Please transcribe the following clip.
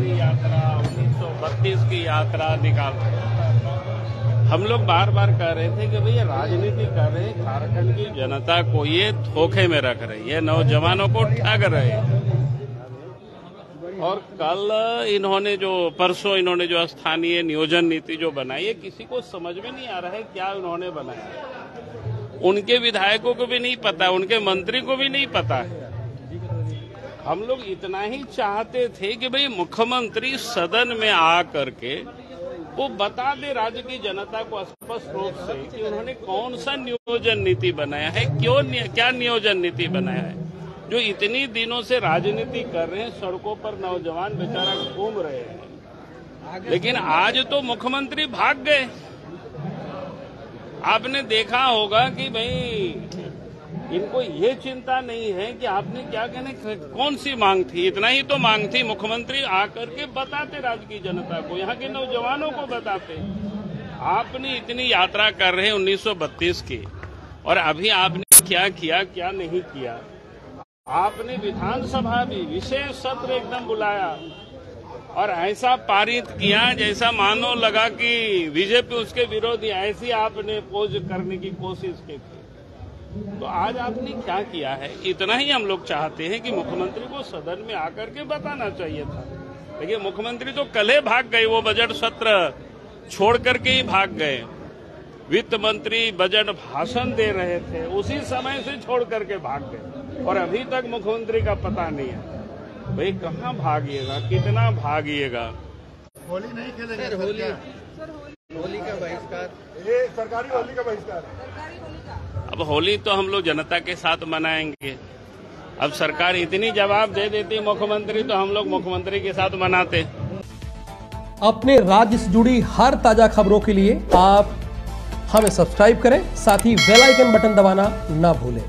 हमारी यात्रा 1932 की यात्रा निकाल। हम लोग बार बार कह रहे थे कि भाई ये राजनीति कर रहे हैं, झारखंड की जनता को ये धोखे में रख रहे हैं नौजवानों को ठग रहे और कल इन्होंने जो, परसों इन्होंने जो स्थानीय नियोजन नीति जो बनाई है, किसी को समझ में नहीं आ रहा है क्या उन्होंने बनाया। उनके विधायकों को भी नहीं पता, उनके मंत्री को भी नहीं पता है। हम लोग इतना ही चाहते थे कि भाई मुख्यमंत्री सदन में आ करके वो बता दे राज्य की जनता को स्पष्ट रूप से कि उन्होंने कौन सा नियोजन नीति बनाया है, क्यों क्या नियोजन नीति बनाया है। जो इतनी दिनों से राजनीति कर रहे हैं, सड़कों पर नौजवान बेचारा घूम रहे हैं। लेकिन आज तो मुख्यमंत्री भाग गए। आपने देखा होगा कि भाई इनको ये चिंता नहीं है कि आपने क्या कहने कौन सी मांग थी? इतना ही तो मांग थी, मुख्यमंत्री आकर के बताते राज्य की जनता को, यहाँ के नौजवानों को बताते। आपने इतनी यात्रा कर रहे हैं 1932 की, और अभी आपने क्या किया, क्या नहीं किया? आपने विधानसभा भी विशेष सत्र एकदम बुलाया, और ऐसा पारित किया जैसा मानो लगा कि बीजेपी उसके विरोधी, ऐसी आपने पोज करने की कोशिश की थी। तो आज आपने क्या किया है? इतना ही हम लोग चाहते हैं कि मुख्यमंत्री को सदन में आकर के बताना चाहिए था। देखिए मुख्यमंत्री तो कल ही भाग गए वो बजट सत्र छोड़ करके ही भाग गए। वित्त मंत्री बजट भाषण दे रहे थे उसी समय से छोड़ करके भाग गए। और अभी तक मुख्यमंत्री का पता नहीं है। भाई कहाँ भागिएगा? कितना भागिएगा? होली नहीं खेलेंगे सर, सर, होली? होली का बहिष्कार। ये सरकारी होली का बहिष्कार। अब होली तो हम लोग जनता के साथ मनाएँगे। अब सरकार इतनी जवाब दे देती मुख्यमंत्री तो हम लोग मुख्यमंत्री के साथ मनाते। अपने राज्य से जुड़ी हर ताज़ा खबरों के लिए आप हमें सब्सक्राइब करें साथ ही बेल आइकन बटन दबाना ना भूलें।